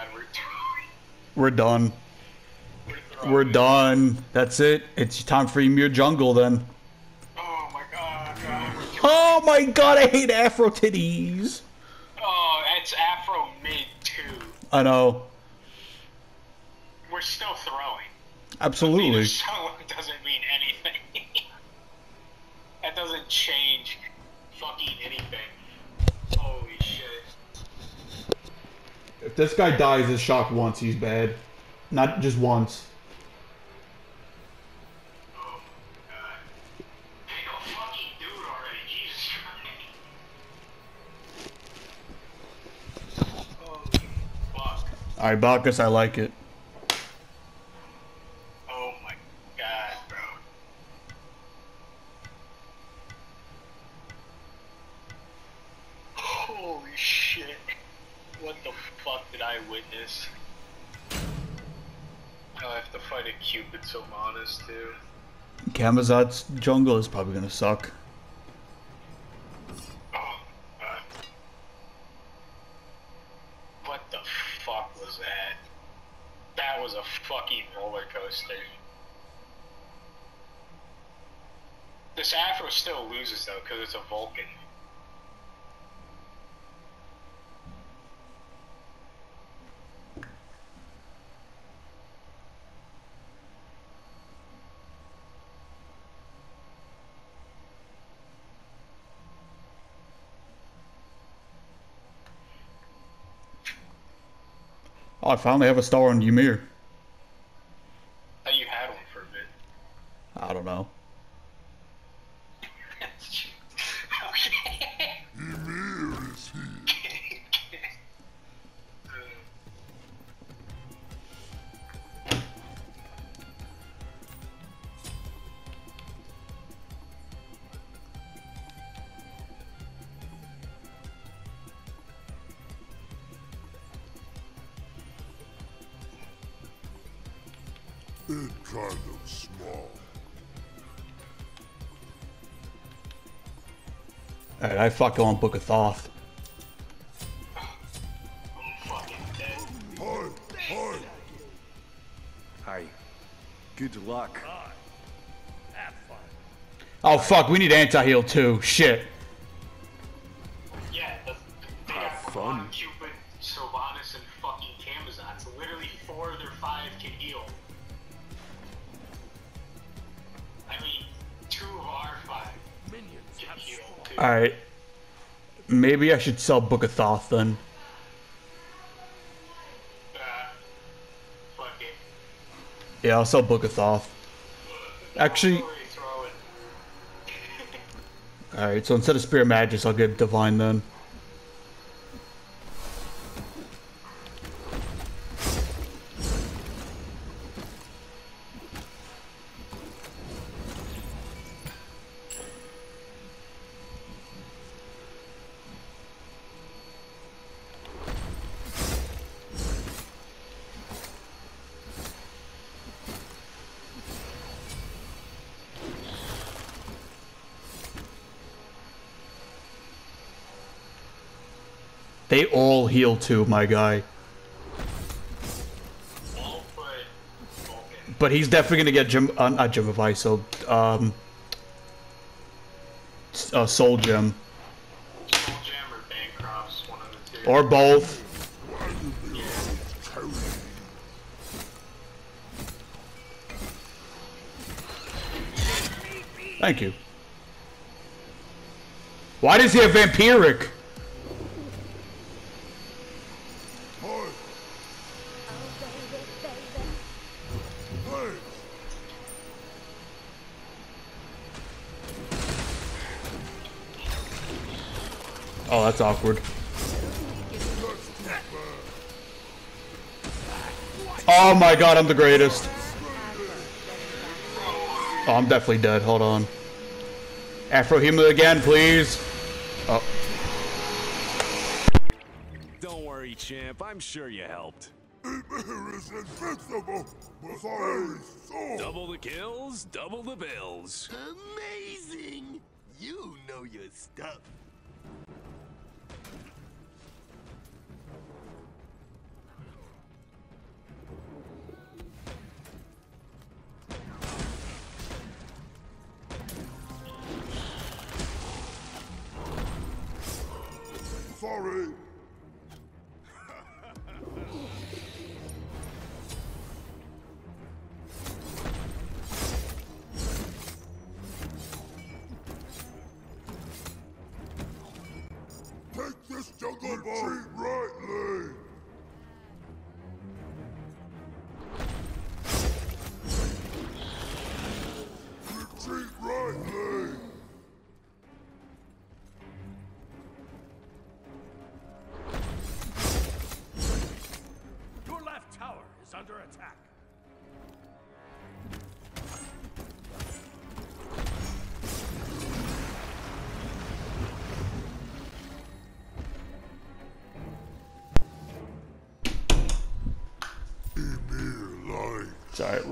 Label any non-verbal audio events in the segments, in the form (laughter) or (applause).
god, we're We're done. we're, done. That's it. It's time for Ymir Jungle then. Oh my god, god. Oh my god, I hate Aphrodites. Oh, it's Afro mid too. I know. We're still throwing. Absolutely. Being a solo doesn't mean anything. (laughs) that doesn't change fucking anything. Holy shit. If this guy dies this shock once, he's bad. Not just once. Alright, Bacchus, I like it. Oh my god, bro. Holy shit. What the fuck did I witness? I have to fight a Cupid Sylvanus too. Camazotz's jungle is probably gonna suck. Oh, God. What the fuck was that? That was a fucking roller coaster. This Afro still loses though, because it's a Vulcan. Oh, I finally have a star on Ymir. I fucking want Book of Thoth. I'm. Hi, hi. Hi. Good luck. Oh fuck, we need anti-heal too. Shit. Yeah, the, they Have have fun. Cupid, Sylvanus, and fucking Camazotz. Literally four of their five can heal. I mean, two of our five can heal. Alright. Maybe I should sell Book of Thoth then. Uh. Yeah, I'll sell Book of Thoth. Actually, alright, (laughs) so instead of Spirit Magus, I'll give Divine then. They all heal too, my guy. But he's definitely gonna get Gem, uh, not Gem of so, um, uh, Soul Gem. Soul or. Or both. Thank you. Why does he have Vampiric? Oh, that's awkward. Oh my god, I'm the greatest. Oh, I'm definitely dead. Hold on. Afro Hema again, please. Oh, Don't worry, champ. I'm sure you helped. Is invincible, but Double the kills, double the bills. Amazing! You know your stuff.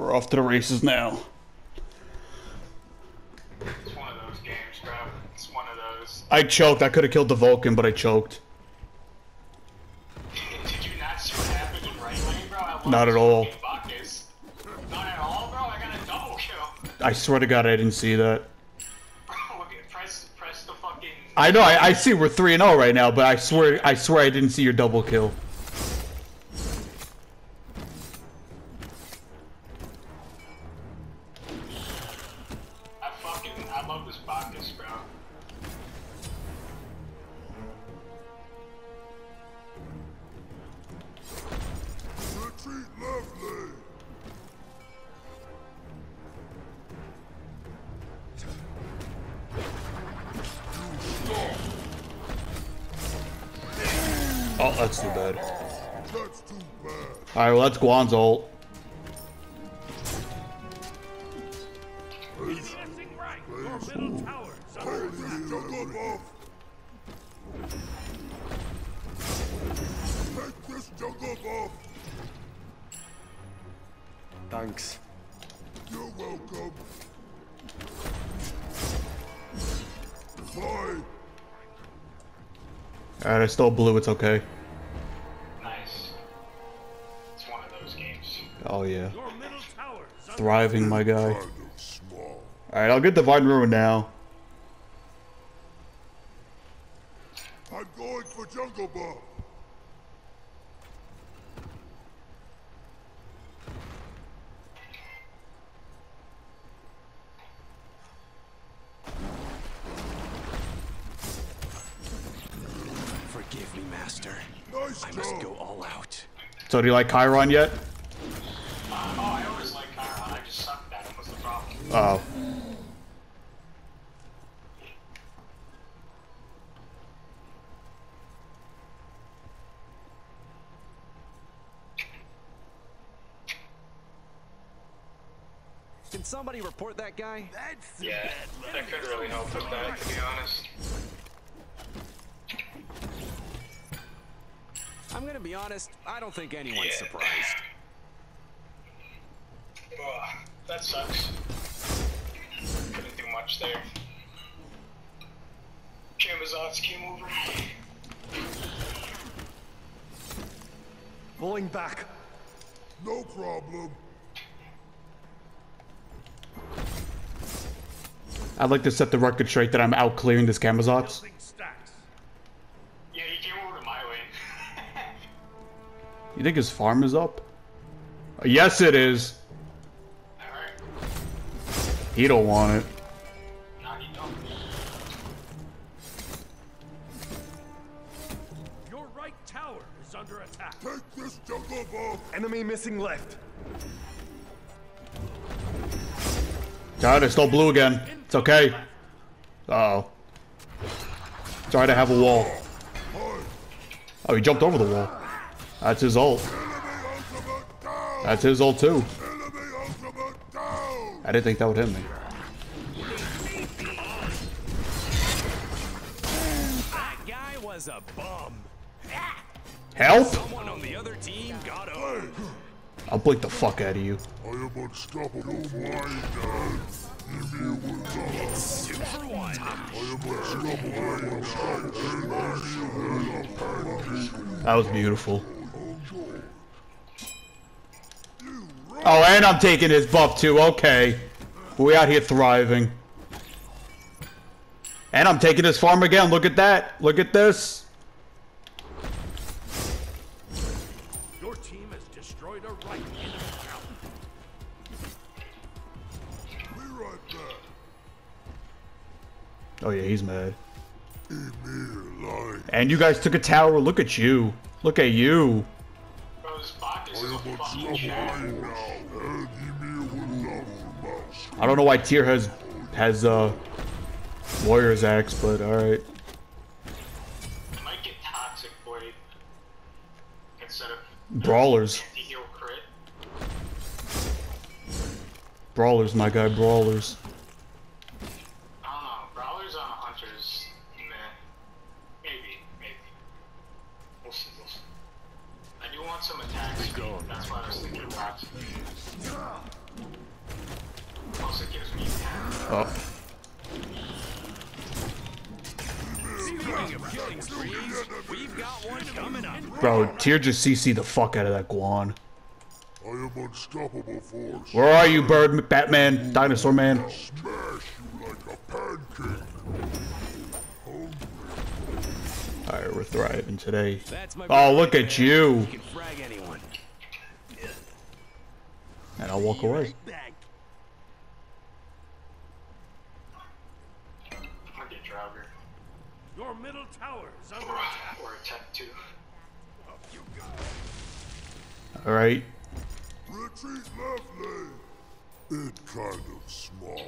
We're off to the races now. It's one of those games, bro. It's one of those. I choked. I could have killed the Vulcan, but I choked. Did you not see what happened in right lane, bro? I Not at all. Not at all, bro. I got a double kill. I swear to God, I didn't see that. Bro, look at press, press the fucking. I know. I, I see we're three and zero right now, but I swear, I swear, I didn't see your double kill. That's too bad. That's too bad. All right, well, that's Guan's ult. Advancing right. Your middle tower is under Take this jungle buff. Take this jungle buff. Thanks. You're welcome. Bye. All right, I stole blue. It's okay. Is under thriving, my guy. Kind of small. All right, I'll get Divine Ruin now. I'm going for jungle buff. Forgive me, Master. Nice I must go all out. So, do you like Chiron yet? Oh, Can somebody report that guy? That's Yeah, that could really help with that, to be honest. I'm gonna be honest, I don't think anyone's Yeah. surprised. Ugh, that sucks. Couldn't much there. Camazotz came over. Falling back. No problem. I'd like to set the record straight that I'm out clearing this Camazotz. Building. Yeah, he came over to my lane. (laughs) You think his farm is up? Yes, it is. Alright. He don't want it. Enemy missing left. Alright, I stole blue again. It's okay. Uh oh. It's alright, I have a wall. Oh, he jumped over the wall. That's his ult. Enemy ultimate down. That's his ult too. Enemy ultimate down. I didn't think that would hit me. That guy was a bum. Help! Someone on the other team got owned. I'll blink the fuck out of you. I am unstoppable. My dad. Ymir will die. Two for one. I am unstoppable. That was beautiful. Oh, and I'm taking his buff too. Okay. We out here thriving. And I'm taking his farm again. Look at that. Look at this. Oh yeah, he's mad. And you guys took a tower. Look at you. Look at you. Bro, this Bacchus I is a am fucking unstoppable chat. now, and Ymir will love the mouse. I don't know why Tyr has has uh Warrior's Axe, but alright. I might get Toxic Blade instead of Brawlers. crit. Brawlers, my guy, brawlers. Up. Bro, Tyr just CC the fuck out of that Guan. I am unstoppable force. Where are you, Bird, Batman, Dinosaur Man? Smash you like a pancake. Alright, we're thriving today. Oh, look at you. You can frag anyone. And I'll walk away. Back. I'm gonna get Draugr. Your middle tower is under Or, attack. or Attack 2. Alright. Retreat left lane. It kind of small.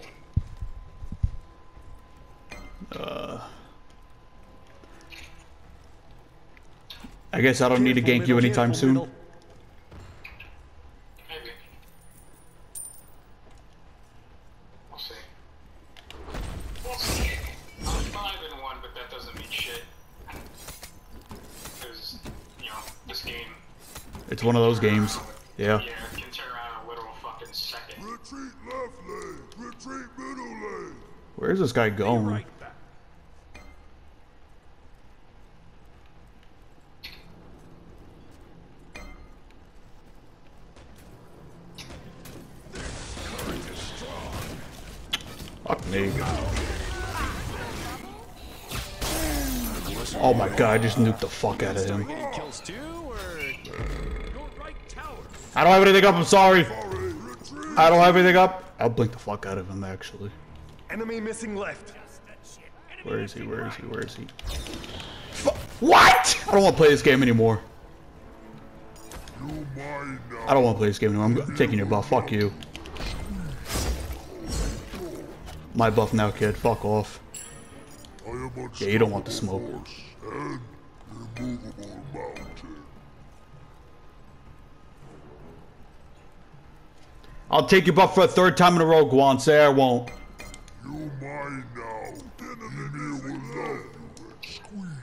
Uh, I guess I don't need to gank you anytime soon. Maybe. We'll see. We'll see. I'm 5 and 1, but that doesn't mean shit. Because, you know, this game, It's one of those games. Yeah. yeah, can turn around in a literal fucking second. Retreat lane. Retreat lane. Where's this guy going? Right. Fuck me. Oh my god, I just nuked the fuck out of him. I don't have anything up, I'm sorry. Sorry. I don't have anything up. I'll blink the fuck out of him, actually. Enemy missing left. Where is he? Where is he? Where is he? Fu- what? I don't want to play this game anymore. You mine. I don't want to play this game anymore. I'm, taking your buff. Fuck you. My buff now, kid. Fuck off. Yeah, you don't want the unstoppable smoke. force and immovable mountain. I'll take your buff for a third time in a row, Guan. Say I won't. You mine now. Ymir will love you and squeeze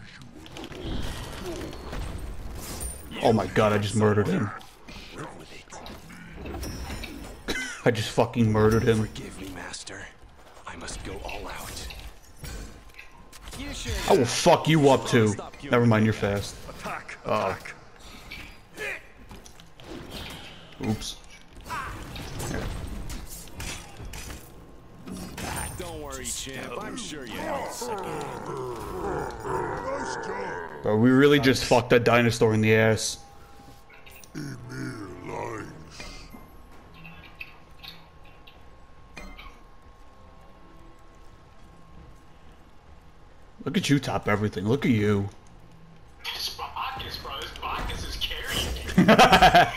you. Oh my god, I just murdered him. live with it. I just fucking murdered him. Forgive me, master. I must go all out. I will fuck you up too. Never mind, you're fast. Attack. Oh. Attack. Oops. Don't worry, champ. I'm sure you held second. Nice job. Bro, we really just fucked that dinosaur in the ass. Look at you top everything. Look at you. This Bacchus, bro. This Bacchus is carrying. (laughs)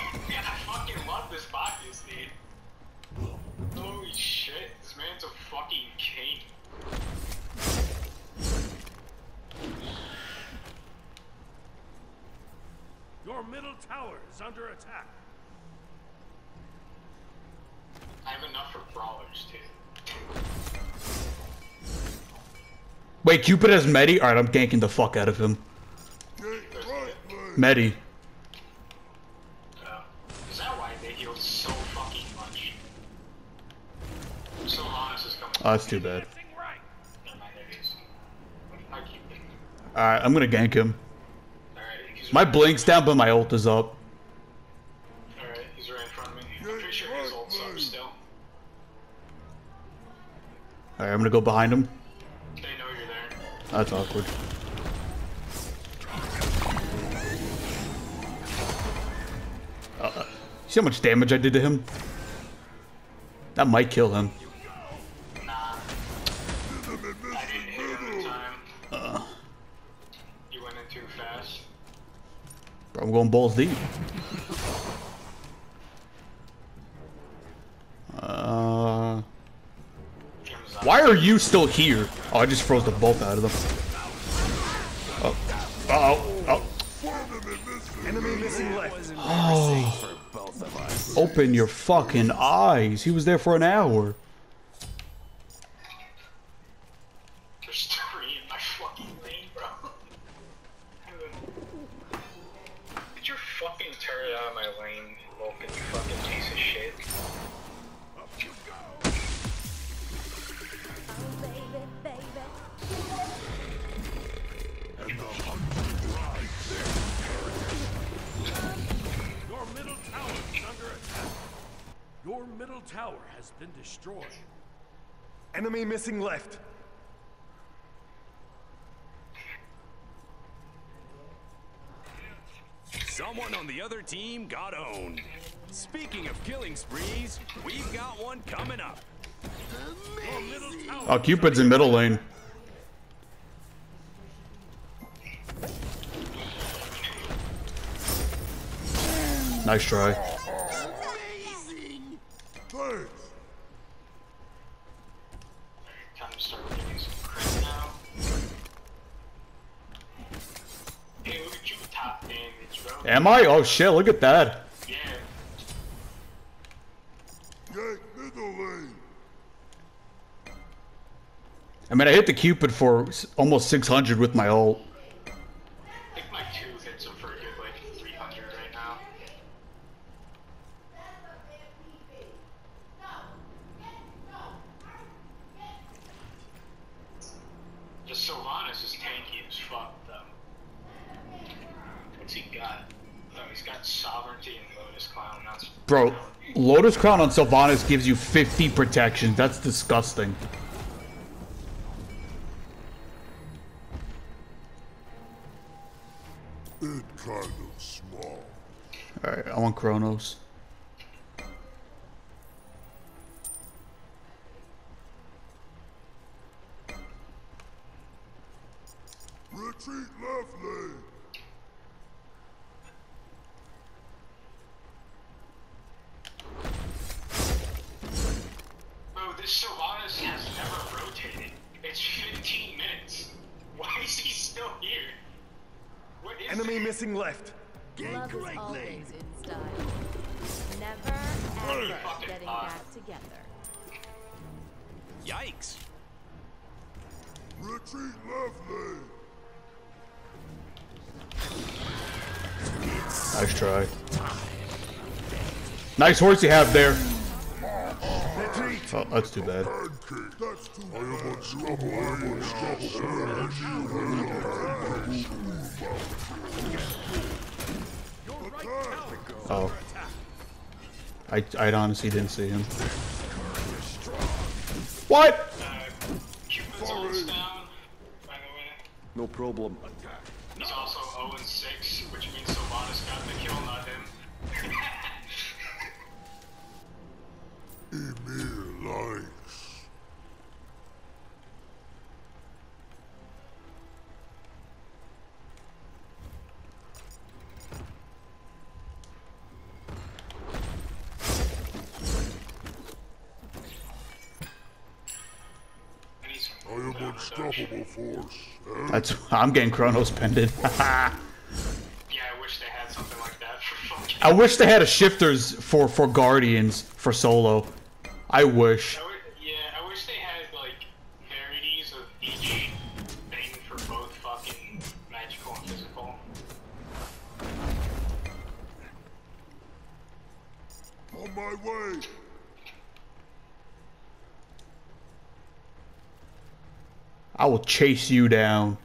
tower is under attack. I have enough for brawlers, too. Wait, Cupid has Medi? Alright, I'm ganking the fuck out of him. Gate. Medi. Uh, is that why they healed so fucking much? So is coming. Oh, that's too bad. Missing right. Never mind, it is. I keep it. Alright, I'm gonna gank him. My blink's down, but my ult is up. Alright, he's right in front of me. I'm pretty sure his ult's up still. Alright, I'm gonna go behind him. They know you're there. That's awkward. Uh, See how much damage I did to him? That might kill him. I'm going balls deep. Uh, why are you still here? Oh, I just froze the bolt out of them. Oh, oh, oh. Left. oh. Open your fucking eyes. He was there for an hour. Missing left. Someone on the other team got owned. Speaking of killing sprees, we've got one coming up. Your middle tower. Oh, Cupid's in middle lane. Nice try. Thanks. Time to start getting some crit now. Hey, look at you, top damage, bro. Am I? Oh shit, look at that. I mean, I hit the Cupid for almost 600 with my ult. I think my two hits him for a good, like, 300 right now. The Sylvanus is tanky as fuck, though. What's he got? Oh, he's got Sovereignty and Lotus Crown. That's Bro, Lotus Crown on Sylvanus gives you 50 protection. That's disgusting. It kind of small. Alright, I want Chronos. Nice horse you have there. Oh, that's too bad. Pancake. That's too I am unstoppable. I am unstoppable. Your right tower goes Oh. I, I honestly didn't see him. What? Uh, Cupid's almost down, by the way. No problem. He's also 0 That's I'm getting Chronos pended. (laughs) Yeah, I wish they had something like that for fucking. I wish they had a shifters for for Guardians for solo. I wish. I will chase you down.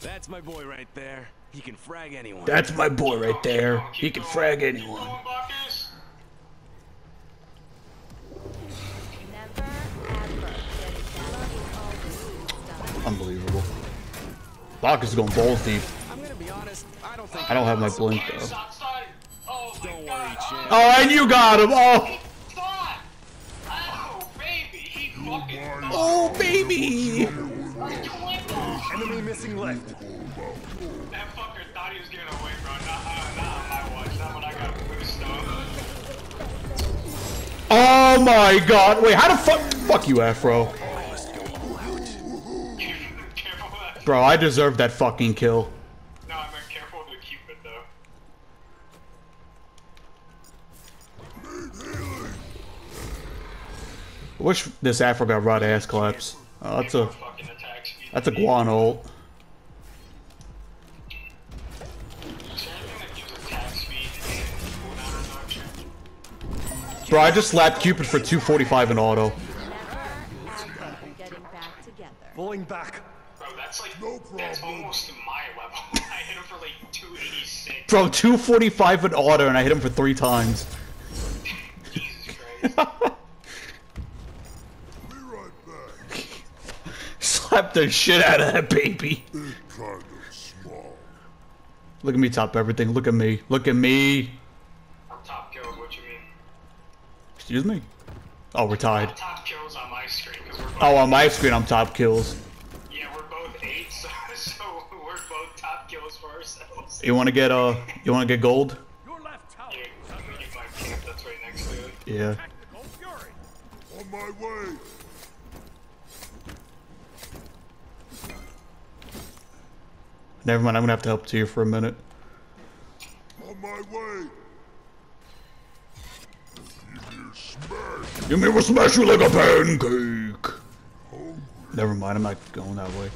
That's my boy right there. He can frag anyone. That's my boy right there. He can frag anyone. going, Bacchus. Never, ever getting back. Love is always in style. Unbelievable. Bacchus is going balls deep. I'm gonna be honest, I don't think I don't have my blink though. stop, stop. Oh my Don't worry, god. Reaching. Oh, and you got him. Oh, my God. Wait, how the fuck? Fuck you, Afro. careful with that. Bro, I deserve that fucking kill. No, I meant careful with Cupid, though. Wish this Afro got right ass claps. Oh, that's a that's a Guan ult. Bro, I just slapped Cupid for 245 in auto. Never ever getting back together. Falling back. Bro, that's like, No that's almost my level. (laughs) I hit him for like 286. Bro, 245 in auto and I hit him for three times. Jesus Christ. (laughs) Be right back. Slap the shit out of that baby. Kind of small. Look at me top everything. Look at me. Look at me. I'm top kills, what you mean? Excuse me. Oh, we're tied. I'm top kills on my screen, we're both, Oh, on my screen, I'm top kills. yeah, we're both 8, (laughs) so, so we're both top kills for ourselves. You want to get uh, you want to get gold? Your left tower Yeah, is under we get my camp that's right next to it. Yeah. tactical fury. On my way. Never mind. I'm gonna have to help to you for a minute. On my way. Give me a smash. You mean we'll smash you like a pancake? Never mind. I'm not going that way.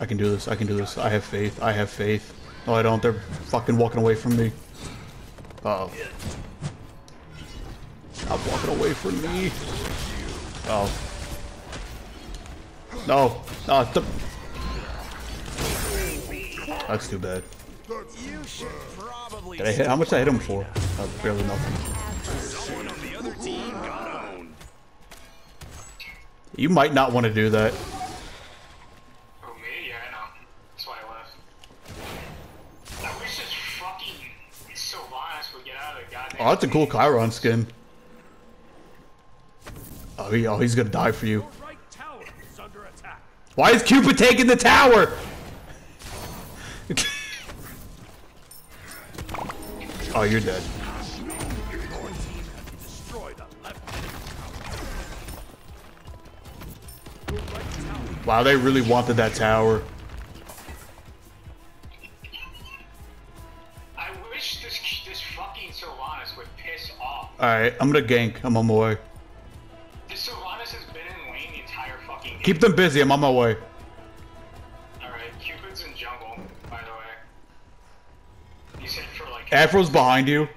I can do this. I can do this. I have faith. I have faith. No, I don't. They're fucking walking away from me. Uh oh. Stop walking away from me. Oh. No. No. Th- That's too bad. You should probably Did I hit, how much did I hit him for? Oh, barely nothing. on the other team got owned. You might not want to do that. Oh, me? Yeah, I know. That's why I left. I wish this fucking Sylvanus would get out of the goddamn. Oh, that's a cool Chiron skin. Oh, he, oh, he's gonna die for you. Your right tower is under attack. Why is Cupid taking the tower? Oh, you're dead. Destroy the left Your right tower Wow, they really wanted that tower. I wish this this fucking Sylvanus would piss off. Alright, I'm gonna gank. I'm on my way. This Sylvanus has been in lane the entire fucking game. Keep them busy. I'm on my way. Afro's behind you.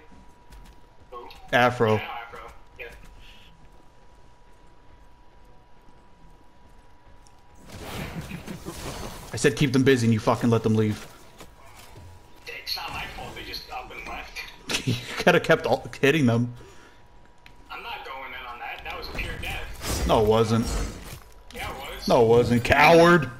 Who? Afro. Yeah, Afro. Yeah. I said keep them busy and you fucking let them leave. It's not my fault, they just up and left. (laughs) you could have kept all- hitting them. I'm not going in on that. That was pure death. No, it wasn't. Yeah, it was. No, it wasn't. Coward.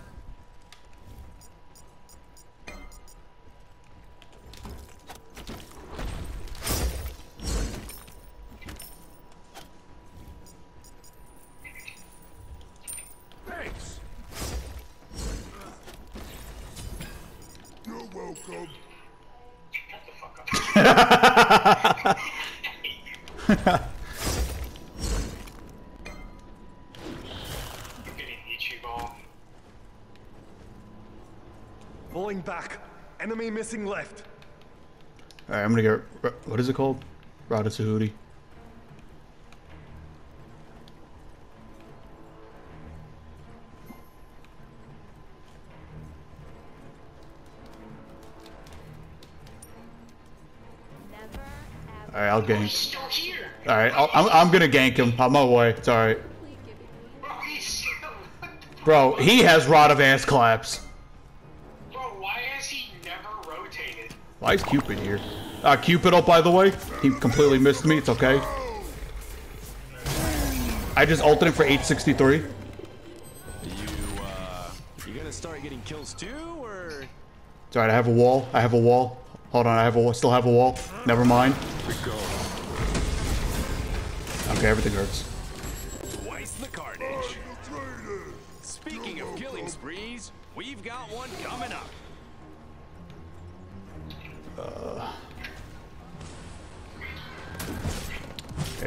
Gonna get. What is it called? Ever. Alright, I'll gank. Alright, I'll- I'm, I'm gonna gank him. I'm on my way. It's alright. Bro, he's still. What the Bro, he has rod of ass claps. Bro, why has he never rotated? Why is Cupid here? Uh, Cupid up, by the way. He completely missed me. It's okay. I just ulted him for 863. You, uh, You gonna start getting kills too, or It's alright, I have a wall. I have a wall. Hold on, I have a wall. Still have a wall. Never mind. Okay, everything hurts.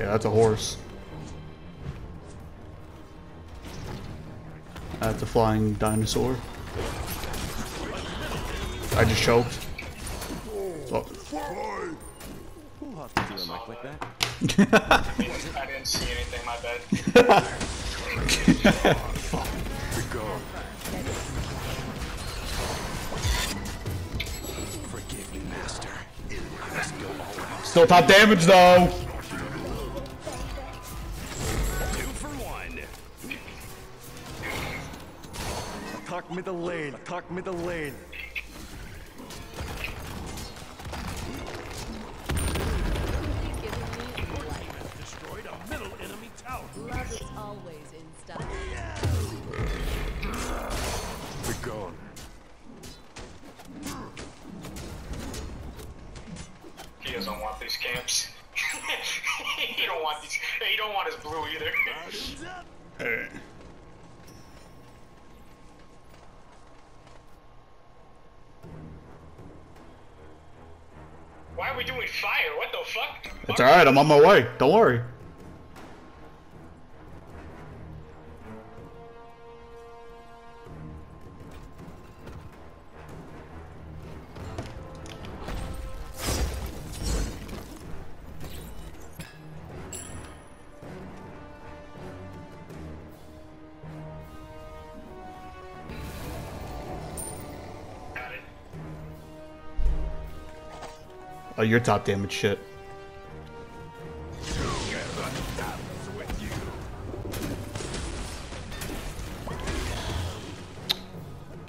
Yeah, that's a horse. That's a flying dinosaur. I just choked. Oh. I didn't see anything, my bad. Still top damage though. Doesn't want these camps. (laughs) he don't want these. He don't want his blue either. (laughs) Why are we doing fire? What the fuck? It's alright, I'm on my way. Don't worry. Oh, your top damage shit.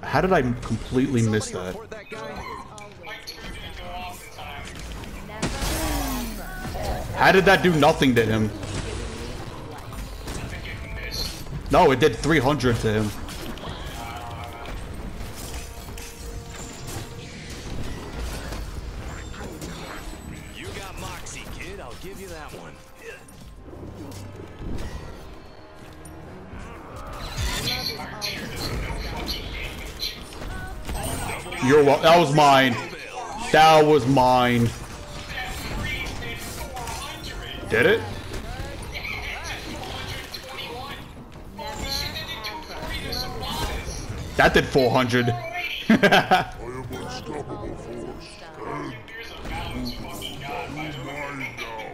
How did I completely miss that? report that guy. My two didn't go off in time. Never ever How did that do nothing to him? I think it missed. No, it did 300 to him. That was mine. That was mine. Did it? It did 421. Holy shit, that did 240 to Sabatis. That did 400. I am unstoppable force. Here's a balanced fucking god, by the way. Mine now.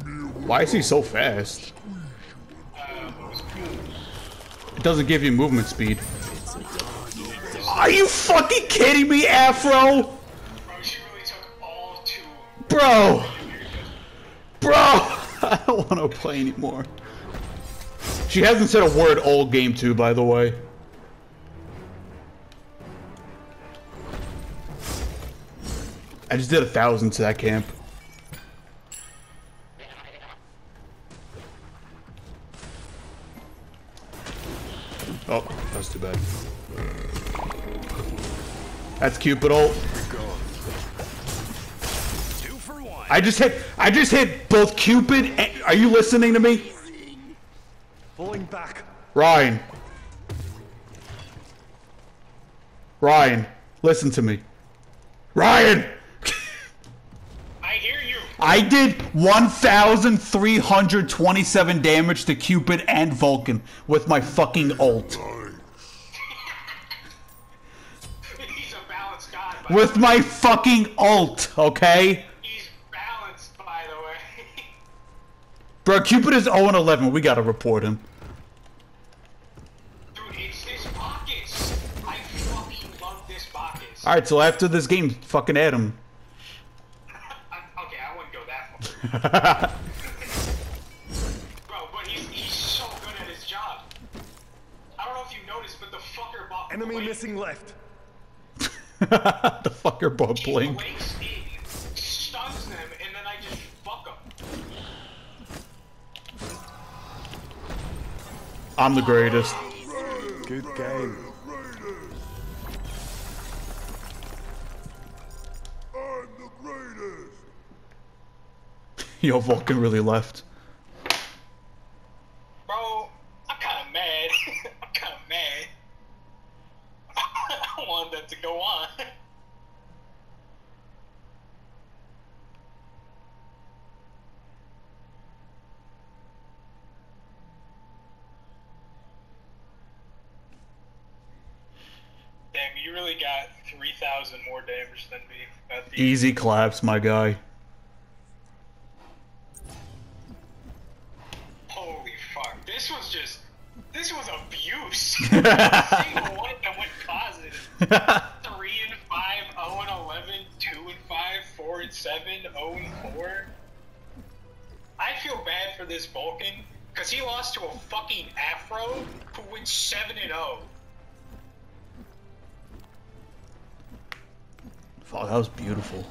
Ymir will Why is he so fast? It doesn't give you movement speed. Are you fucking kidding me, Afro? Bro, she really took all two. Bro! Bro! (laughs) I don't want to play anymore. She hasn't said a word all game two, by the way. I just did a thousand to that camp. That's Cupid ult. Two for one. I just hit. I just hit both Cupid. And, are you listening to me, Falling back. Ryan? Ryan, listen to me. Ryan, I hear you. I did 1,327 damage to Cupid and Vulcan with my fucking ult. With my fucking ult, okay? He's balanced, by the way. (laughs) Bro, Cupid is 0 and 11. We gotta report him. Dude, it's this Bacchus. I fucking love this Bacchus. Alright, so after this game, fucking add him. (laughs) Okay, I wouldn't go that far. (laughs) Bro, but he's, he's so good at his job. I don't know if you noticed, but the fucker bought Enemy Blake. missing left. (laughs) the fucker bought He Blink. blinks stuns them, and then I just fuck him. I'm the greatest. Good game. I'm the greatest. Yo, Vulcan really left. Bro, I'm kind of mad. I'm kind of mad. I wanted that to go on. (laughs) Damn, you really got 3,000 more damage than me. Easy claps, my guy. Holy fuck. This was just. This was abuse. (laughs) 3 and 5, 0 and 11, 2 and 5, 4 and 7, 0 and 4. I feel bad for this Vulcan because he lost to a fucking Aphro who went 7 and oh. 0. Fuck, that was beautiful.